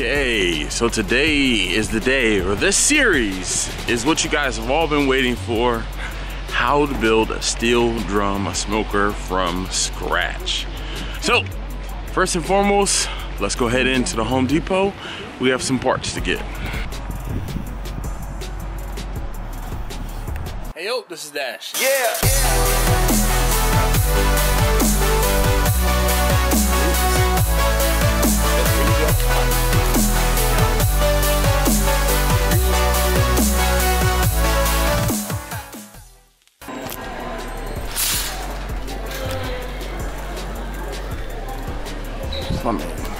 Okay, so today is the day, or this series is what you guys have all been waiting for. How to build a steel drum smoker from scratch. So, first and foremost, let's go head into the Home Depot. We have some parts to get. Hey yo, this is Dash. Yeah. My man. All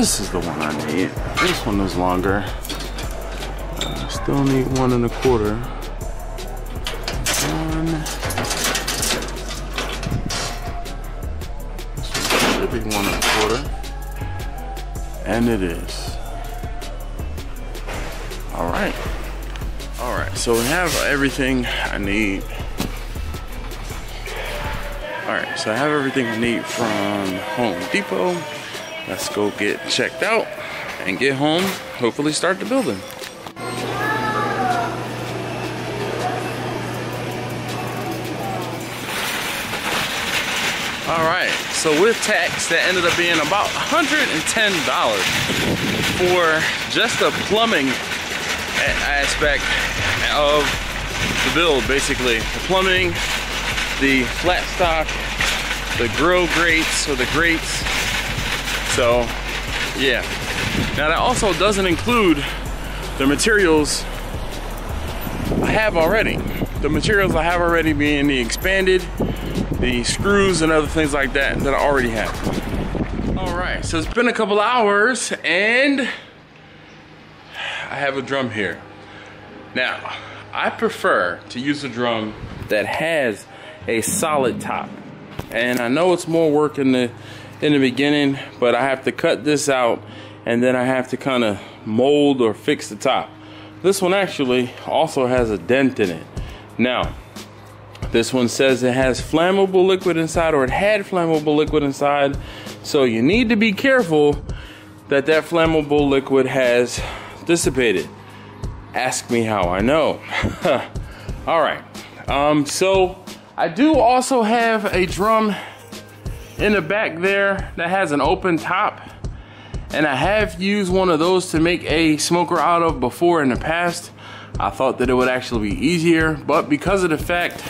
this is the one I need. This one is longer. I still need one and a quarter. One. This one should be one and a quarter. And it is. All right. All right, so we have everything I need. All right, so I have everything I need from Home Depot. Let's go get checked out and get home. Hopefully start the building. All right, so with tax, that ended up being about $110 for just the plumbing aspect of the build, basically. The plumbing, the flat stock, the grill grates or the grates, so, yeah. Now that also doesn't include the materials I have already. The materials I have already being the expanded, the screws and other things like that that I already have. All right, so it's been a couple hours and I have a drum here. Now, I prefer to use a drum that has a solid top. And I know it's more work in the in the beginning, but I have to cut this out and then I have to kind of mold or fix the top. This one actually also has a dent in it. Now, this one says it has flammable liquid inside or it had flammable liquid inside. So you need to be careful that that flammable liquid has dissipated. Ask me how I know. All right. Um, so I do also have a drum in the back there that has an open top and I have used one of those to make a smoker out of before in the past. I thought that it would actually be easier, but because of the fact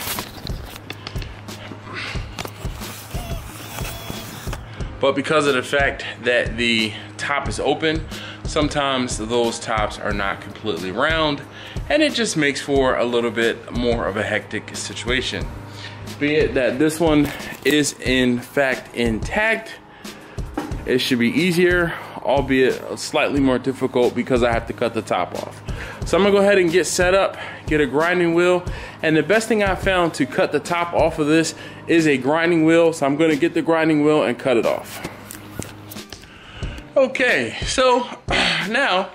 but because of the fact that the top is open, sometimes those tops are not completely round and it just makes for a little bit more of a hectic situation. Be it that this one is in fact intact, it should be easier, albeit slightly more difficult because I have to cut the top off. So I'm gonna go ahead and get set up, get a grinding wheel, and the best thing I found to cut the top off of this is a grinding wheel, so I'm gonna get the grinding wheel and cut it off. Okay, so now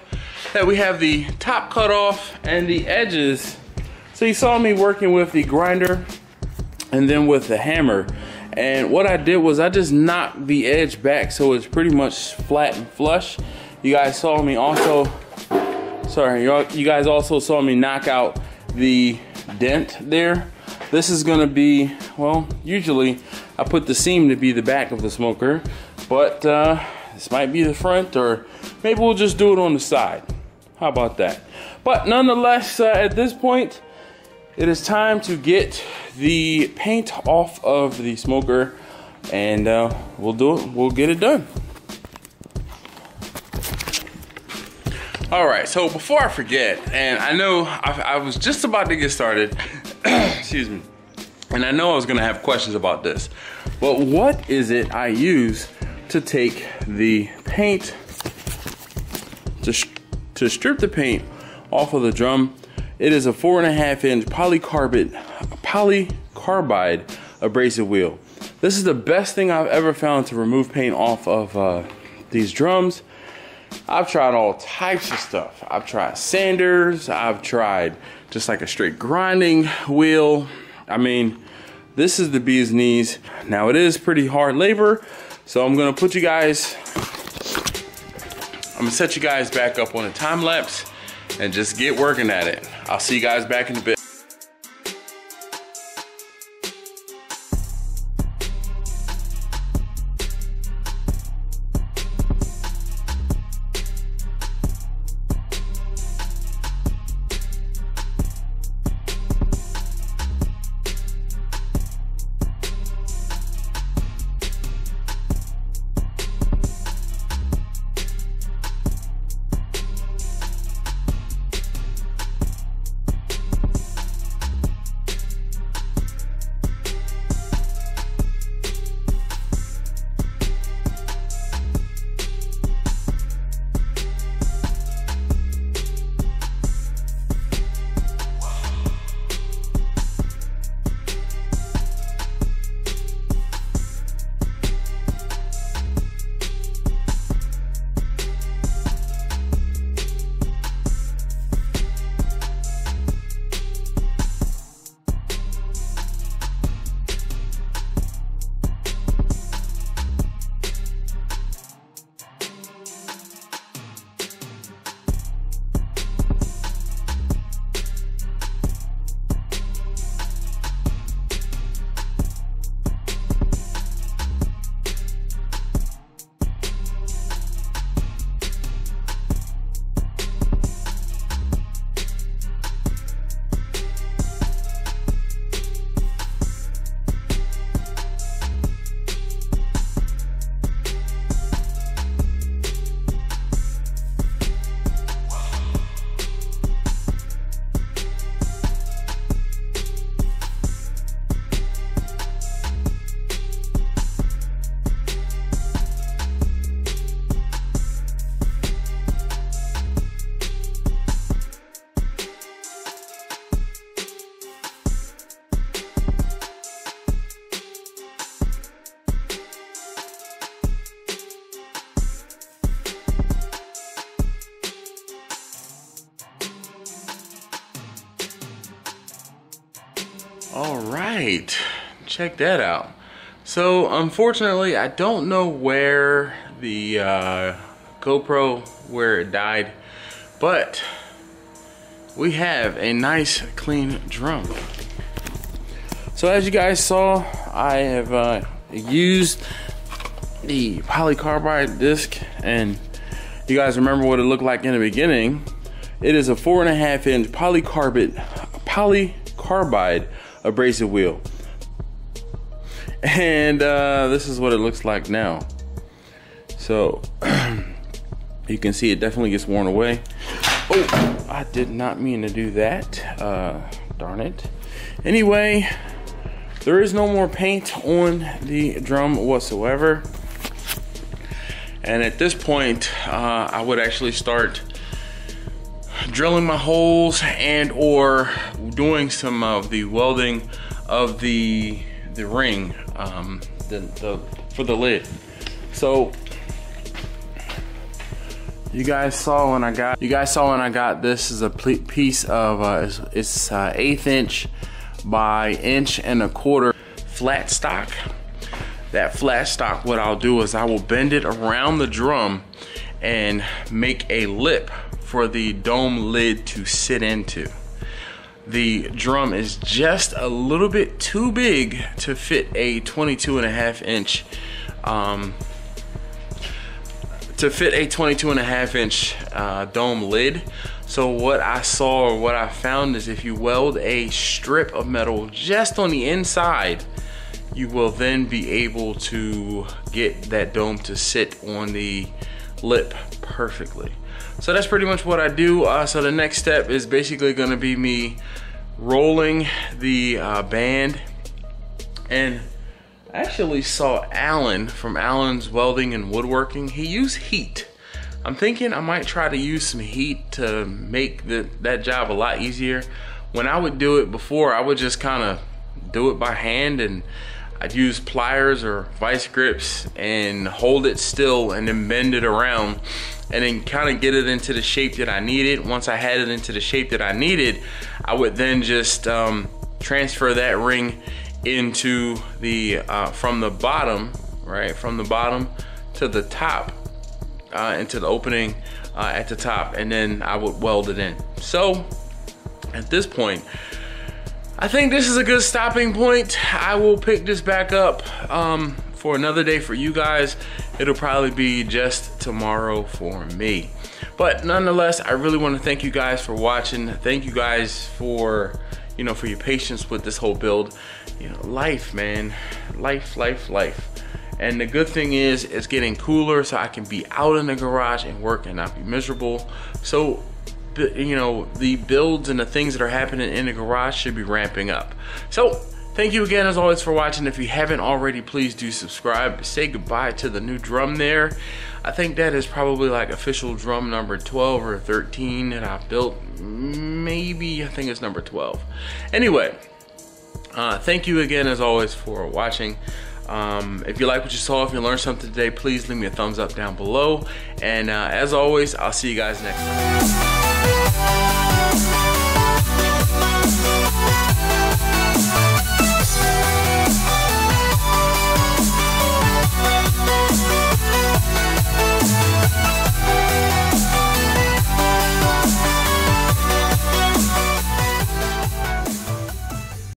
that we have the top cut off and the edges, so you saw me working with the grinder and then with the hammer. And what I did was I just knocked the edge back so it's pretty much flat and flush. You guys saw me also, sorry, you guys also saw me knock out the dent there. This is gonna be, well, usually I put the seam to be the back of the smoker, but uh, this might be the front, or maybe we'll just do it on the side. How about that? But nonetheless, uh, at this point, it is time to get the paint off of the smoker, and uh, we'll do it. We'll get it done. All right, so before I forget, and I know I, I was just about to get started, excuse me, and I know I was gonna have questions about this, but what is it I use to take the paint, to, to strip the paint off of the drum? It is a four and a half inch polycarbonate, polycarbide abrasive wheel. This is the best thing I've ever found to remove paint off of uh, these drums. I've tried all types of stuff. I've tried sanders, I've tried just like a straight grinding wheel. I mean, this is the bee's knees. Now it is pretty hard labor, so I'm gonna put you guys, I'm gonna set you guys back up on a time lapse and just get working at it. I'll see you guys back in a bit. All right, check that out. So unfortunately, I don't know where the uh, GoPro, where it died, but we have a nice clean drum. So as you guys saw, I have uh, used the polycarbide disc and you guys remember what it looked like in the beginning. It is a four and a half inch polycarbide, polycarbide abrasive wheel. And uh, this is what it looks like now. So you can see it definitely gets worn away. Oh, I did not mean to do that. Uh, darn it. Anyway, there is no more paint on the drum whatsoever. And at this point, uh, I would actually start drilling my holes and or doing some of the welding of the the ring um, the, the for the lid. So you guys saw when I got you guys saw when I got this is a piece of uh, it's, it's uh, eighth inch by inch and a quarter flat stock. That flat stock, what I'll do is I will bend it around the drum and make a lip for the dome lid to sit into. the drum is just a little bit too big to fit a 22 and a half inch um, to fit a 22 and a half inch uh, dome lid so what I saw or what I found is if you weld a strip of metal just on the inside you will then be able to get that dome to sit on the lip perfectly so that's pretty much what I do. Uh, so the next step is basically gonna be me rolling the uh, band and I actually saw Alan from Alan's Welding and Woodworking. He used heat. I'm thinking I might try to use some heat to make the, that job a lot easier. When I would do it before, I would just kind of do it by hand and I'd use pliers or vice grips and hold it still and then bend it around and then kind of get it into the shape that I needed. Once I had it into the shape that I needed, I would then just um, transfer that ring into the, uh, from the bottom, right? From the bottom to the top, uh, into the opening uh, at the top, and then I would weld it in. So at this point, I think this is a good stopping point. I will pick this back up um, for another day for you guys. It'll probably be just tomorrow for me. But nonetheless, I really want to thank you guys for watching. Thank you guys for, you know, for your patience with this whole build. You know, life, man. Life, life, life. And the good thing is, it's getting cooler so I can be out in the garage and work and not be miserable. So you know, the builds and the things that are happening in the garage should be ramping up. So, thank you again as always for watching. If you haven't already, please do subscribe. Say goodbye to the new drum there. I think that is probably like official drum number 12 or 13 that I built. Maybe, I think it's number 12. Anyway, uh, thank you again as always for watching. Um, if you like what you saw, if you learned something today, please leave me a thumbs up down below. And uh, as always, I'll see you guys next time.